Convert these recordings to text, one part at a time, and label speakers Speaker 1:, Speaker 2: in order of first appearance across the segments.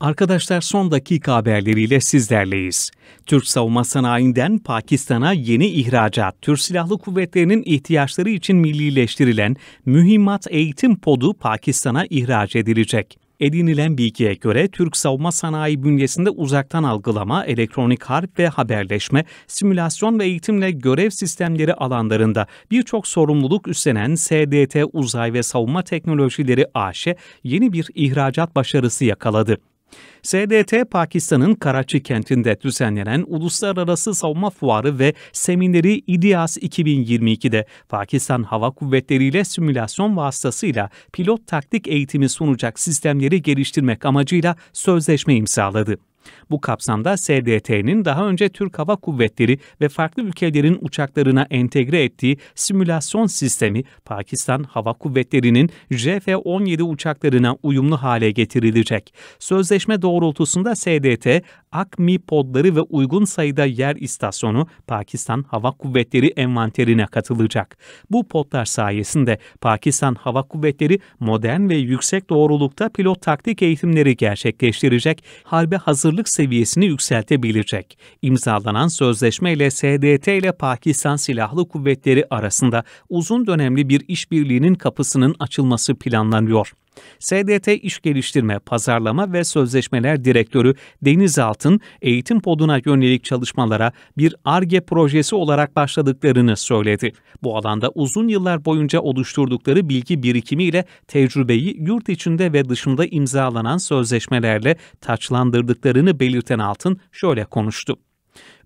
Speaker 1: Arkadaşlar son dakika haberleriyle sizlerleyiz. Türk savunma sanayinden Pakistan'a yeni ihracat, Türk Silahlı Kuvvetleri'nin ihtiyaçları için millileştirilen mühimmat eğitim podu Pakistan'a ihraç edilecek. Edinilen bilgiye göre Türk savunma sanayi bünyesinde uzaktan algılama, elektronik harp ve haberleşme, simülasyon ve eğitimle görev sistemleri alanlarında birçok sorumluluk üstlenen SDT Uzay ve Savunma Teknolojileri AŞ yeni bir ihracat başarısı yakaladı. SDT, Pakistan'ın Karachi kentinde düzenlenen Uluslararası Savunma Fuarı ve Semineri İDIAS 2022'de Pakistan Hava Kuvvetleri ile simülasyon vasıtasıyla pilot taktik eğitimi sunacak sistemleri geliştirmek amacıyla sözleşme imzaladı. Bu kapsamda SDT'nin daha önce Türk Hava Kuvvetleri ve farklı ülkelerin uçaklarına entegre ettiği simülasyon sistemi Pakistan Hava Kuvvetleri'nin JF-17 uçaklarına uyumlu hale getirilecek. Sözleşme doğrultusunda SDT, AKMI podları ve uygun sayıda yer istasyonu Pakistan Hava Kuvvetleri envanterine katılacak. Bu podlar sayesinde Pakistan Hava Kuvvetleri modern ve yüksek doğrulukta pilot taktik eğitimleri gerçekleştirecek, harbe hazırlık seviyesini yükseltebilecek. İmzalanan sözleşme ile SDT ile Pakistan Silahlı Kuvvetleri arasında uzun dönemli bir işbirliğinin kapısının açılması planlanıyor. SDT İş Geliştirme, Pazarlama ve Sözleşmeler Direktörü Deniz Altın, eğitim poduna yönelik çalışmalara bir ARGE projesi olarak başladıklarını söyledi. Bu alanda uzun yıllar boyunca oluşturdukları bilgi birikimiyle tecrübeyi yurt içinde ve dışında imzalanan sözleşmelerle taçlandırdıklarını belirten Altın şöyle konuştu.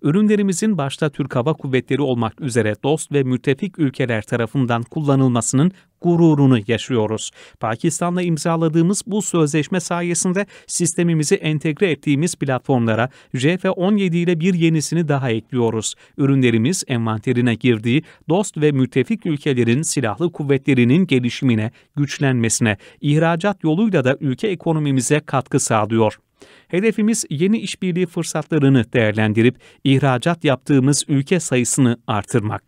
Speaker 1: Ürünlerimizin başta Türk Hava Kuvvetleri olmak üzere dost ve müttefik ülkeler tarafından kullanılmasının gururunu yaşıyoruz. Pakistan'la imzaladığımız bu sözleşme sayesinde sistemimizi entegre ettiğimiz platformlara JF-17 ile bir yenisini daha ekliyoruz. Ürünlerimiz envanterine girdiği dost ve müttefik ülkelerin silahlı kuvvetlerinin gelişimine, güçlenmesine, ihracat yoluyla da ülke ekonomimize katkı sağlıyor. Hedefimiz yeni işbirliği fırsatlarını değerlendirip ihracat yaptığımız ülke sayısını artırmak.